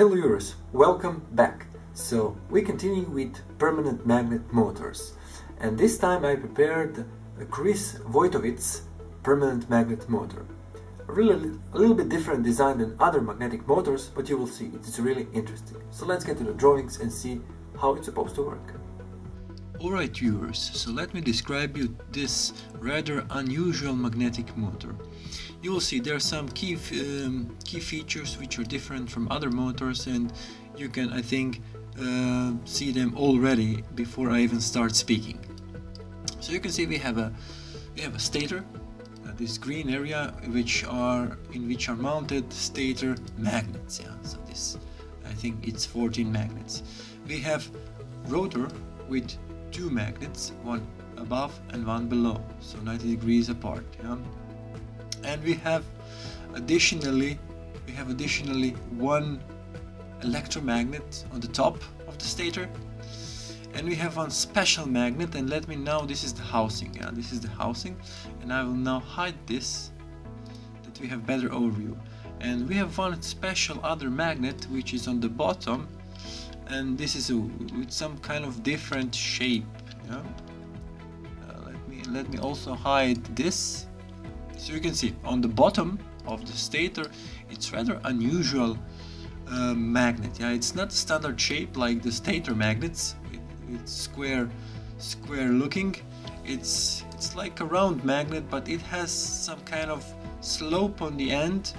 Hello viewers, welcome back. So we continue with permanent magnet motors and this time I prepared a Chris Wojtowicz permanent magnet motor. Really, a little bit different design than other magnetic motors but you will see it's really interesting. So let's get to the drawings and see how it's supposed to work. Alright viewers, so let me describe you this rather unusual magnetic motor. You will see there are some key, um, key features which are different from other motors and you can I think uh, see them already before I even start speaking. So you can see we have a we have a stator, uh, this green area which are in which are mounted stator magnets. Yeah, so this I think it's 14 magnets. We have rotor with two magnets, one above and one below, so 90 degrees apart. Yeah? And we have additionally, we have additionally one electromagnet on the top of the stator. And we have one special magnet. And let me know this is the housing yeah this is the housing. And I will now hide this that we have better overview. And we have one special other magnet which is on the bottom. And this is a, with some kind of different shape yeah? uh, let me let me also hide this so you can see on the bottom of the stator it's rather unusual uh, magnet. Yeah it's not standard shape like the stator magnets it, it's square square looking. It's it's like a round magnet but it has some kind of slope on the end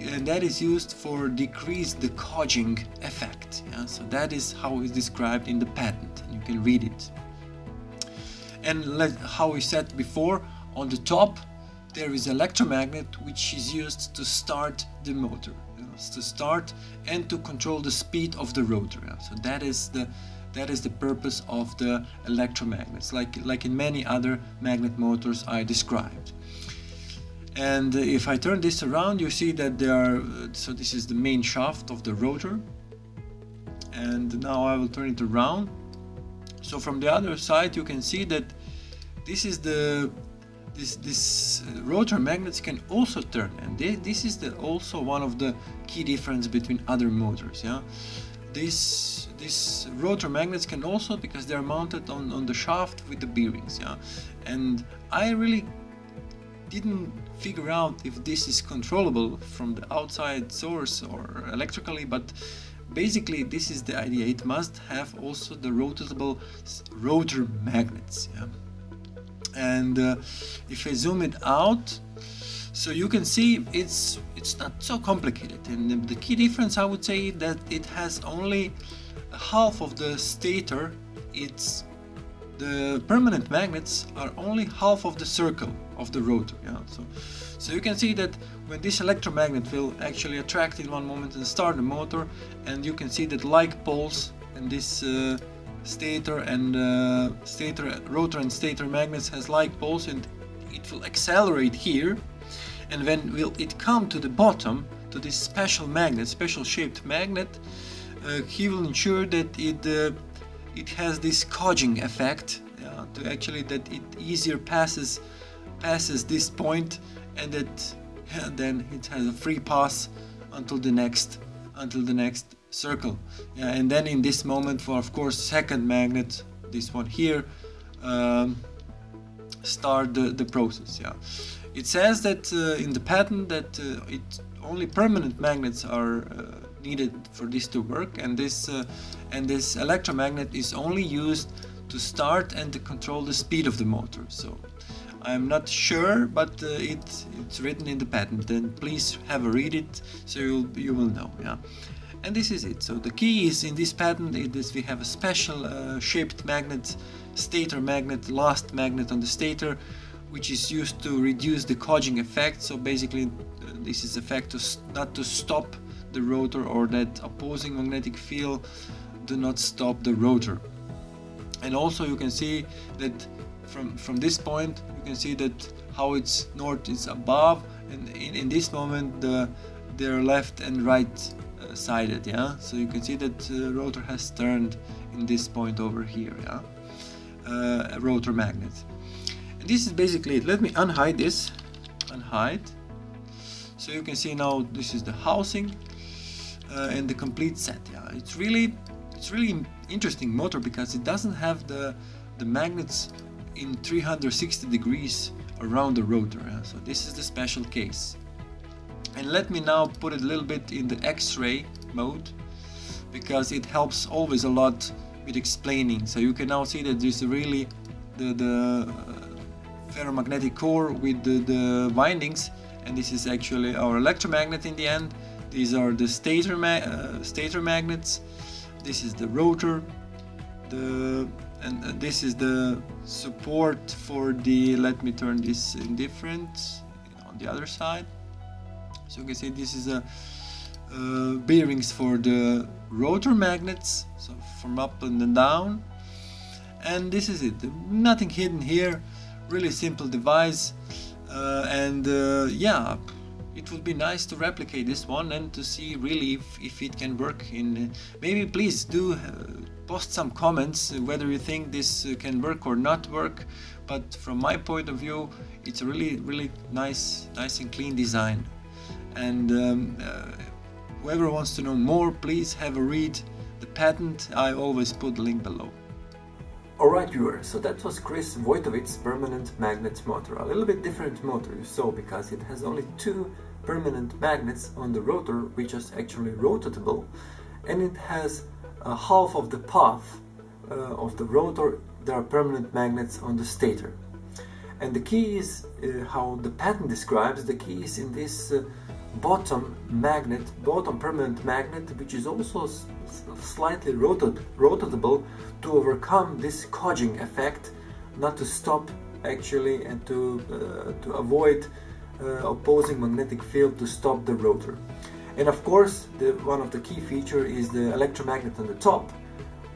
and that is used for decrease the cogging effect. Yeah? so that is how it's described in the patent you can read it. And let, how we said before on the top there is electromagnet which is used to start the motor you know, to start and to control the speed of the rotor so that is the that is the purpose of the electromagnets like like in many other magnet motors I described. And if I turn this around you see that there are so this is the main shaft of the rotor. And now I will turn it around. So from the other side you can see that this is the this this uh, rotor magnets can also turn and they, this is the also one of the key difference between other motors yeah? This these rotor magnets can also because they're mounted on on the shaft with the bearings yeah? And I really didn't figure out if this is controllable from the outside source or electrically but basically this is the idea. It must have also the rotatable rotor magnets yeah? And uh, if I zoom it out so you can see it's it's not so complicated. And the key difference I would say that it has only half of the stator it's the permanent magnets are only half of the circle of the rotor yeah? So so you can see that when this electromagnet will actually attract in one moment and start the motor and you can see that like poles and this uh, stator and uh, stator rotor and stator magnets has like poles and it will accelerate here. And when will it come to the bottom to this special magnet special shaped magnet uh, he will ensure that it uh, it has this cogging effect yeah, to actually that it easier passes passes this point and that yeah, then it has a free pass until the next until the next circle. Yeah, and then in this moment for of course second magnet this one here um, start the, the process yeah. It says that uh, in the patent that uh, it only permanent magnets are uh, needed for this to work and this uh, and this electromagnet is only used to start and to control the speed of the motor. So I'm not sure but uh, it, it's written in the patent then please have a read it so you'll, you will know yeah and this is it. So the key is in this pattern is we have a special uh, shaped magnet stator magnet last magnet on the stator which is used to reduce the cogging effect. So basically uh, this is effect to not to stop the rotor or that opposing magnetic field do not stop the rotor. And also you can see that from from this point you can see that how it's north is above and in, in this moment the they're left and right sided yeah so you can see that the uh, rotor has turned in this point over here yeah uh, rotor magnet and this is basically it let me unhide this unhide so you can see now this is the housing uh, and the complete set. Yeah, it's really it's really interesting motor because it doesn't have the the magnets in 360 degrees around the rotor. So this is the special case. And let me now put it a little bit in the X-ray mode because it helps always a lot with explaining. So you can now see that there's really the, the uh, ferromagnetic core with the, the windings and this is actually our electromagnet in the end. These are the stator, ma uh, stator magnets. This is the rotor. The and uh, this is the support for the let me turn this indifferent on the other side so you can see this is a uh, bearings for the rotor magnets so from up and then down. And this is it. Nothing hidden here. Really simple device. Uh, and uh, yeah it would be nice to replicate this one and to see really if, if it can work in maybe please do uh, post some comments whether you think this uh, can work or not work. But from my point of view it's a really really nice nice and clean design and um, uh, whoever wants to know more please have a read the patent. I always put the link below. Alright viewers, so that was Chris Wojtowicz permanent magnet motor. A little bit different motor you saw because it has only two permanent magnets on the rotor which is actually rotatable and it has uh, half of the path uh, of the rotor. There are permanent magnets on the stator. And the key is uh, how the patent describes, the key is in this uh, bottom magnet, bottom permanent magnet, which is also slightly rotat rotatable to overcome this cogging effect, not to stop actually and to, uh, to avoid uh, opposing magnetic field to stop the rotor. And of course, the, one of the key feature is the electromagnet on the top,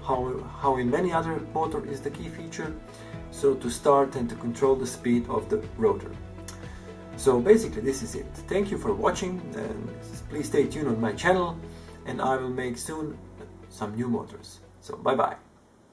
how, how in many other motor is the key feature, so to start and to control the speed of the rotor. So basically this is it. Thank you for watching and please stay tuned on my channel and I will make soon some new motors. So bye bye.